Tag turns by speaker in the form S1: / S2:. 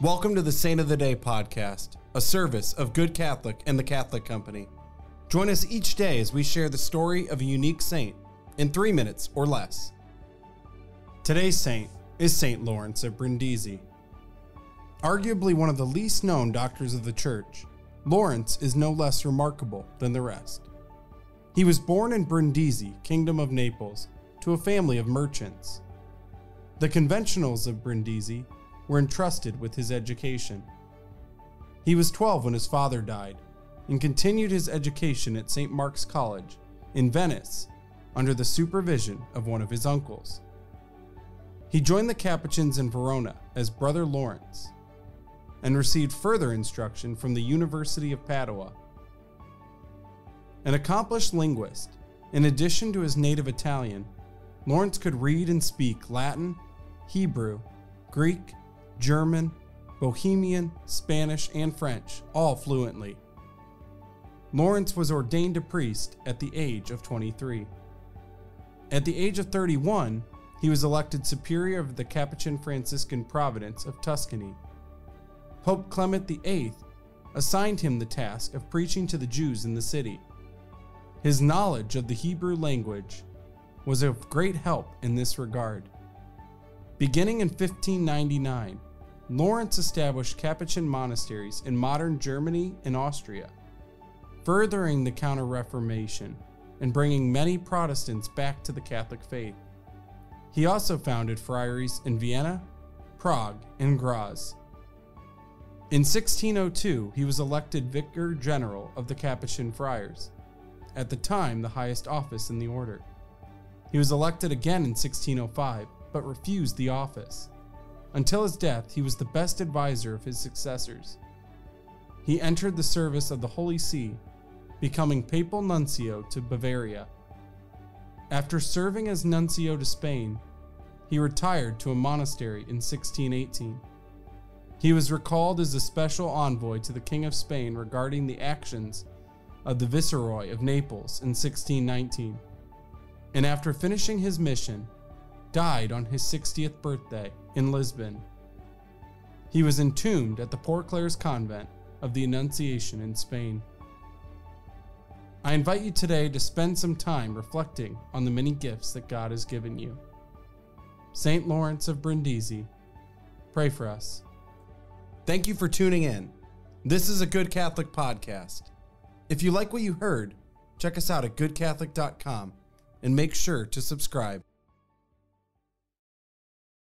S1: Welcome to the Saint of the Day podcast, a service of Good Catholic and the Catholic Company. Join us each day as we share the story of a unique saint in three minutes or less. Today's saint is Saint Lawrence of Brindisi. Arguably one of the least known doctors of the Church, Lawrence is no less remarkable than the rest. He was born in Brindisi, Kingdom of Naples, to a family of merchants. The Conventuals of Brindisi were entrusted with his education. He was 12 when his father died and continued his education at St. Mark's College in Venice under the supervision of one of his uncles. He joined the Capuchins in Verona as Brother Lawrence and received further instruction from the University of Padua. An accomplished linguist, in addition to his native Italian, Lawrence could read and speak Latin, Hebrew, Greek, German, Bohemian, Spanish, and French, all fluently. Lawrence was ordained a priest at the age of 23. At the age of 31, he was elected superior of the Capuchin Franciscan Providence of Tuscany. Pope Clement VIII assigned him the task of preaching to the Jews in the city. His knowledge of the Hebrew language was of great help in this regard. Beginning in 1599, Lawrence established Capuchin monasteries in modern Germany and Austria, furthering the Counter Reformation and bringing many Protestants back to the Catholic faith. He also founded friaries in Vienna, Prague, and Graz. In 1602, he was elected Vicar General of the Capuchin Friars, at the time the highest office in the order. He was elected again in 1605, but refused the office. Until his death, he was the best advisor of his successors. He entered the service of the Holy See, becoming papal nuncio to Bavaria. After serving as nuncio to Spain, he retired to a monastery in 1618. He was recalled as a special envoy to the King of Spain regarding the actions of the Viceroy of Naples in 1619, and after finishing his mission, died on his 60th birthday in Lisbon. He was entombed at the Poor Clares Convent of the Annunciation in Spain. I invite you today to spend some time reflecting on the many gifts that God has given you. St. Lawrence of Brindisi, pray for us. Thank you for tuning in. This is a Good Catholic podcast. If you like what you heard, check us out at goodcatholic.com and make sure to subscribe.